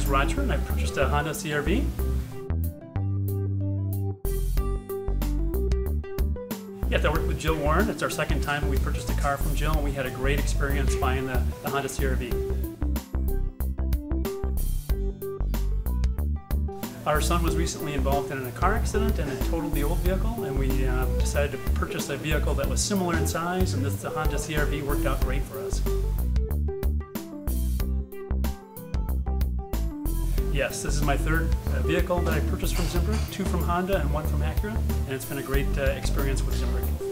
is Roger, and I purchased a Honda CRV. Yes, I worked with Jill Warren. It's our second time we purchased a car from Jill, and we had a great experience buying the, the Honda CRV. Our son was recently involved in a car accident and it totaled the old vehicle, and we uh, decided to purchase a vehicle that was similar in size, and this the Honda CRV worked out great for us. Yes, this is my third uh, vehicle that I purchased from Zimbrick, two from Honda and one from Acura, and it's been a great uh, experience with Zimbrick.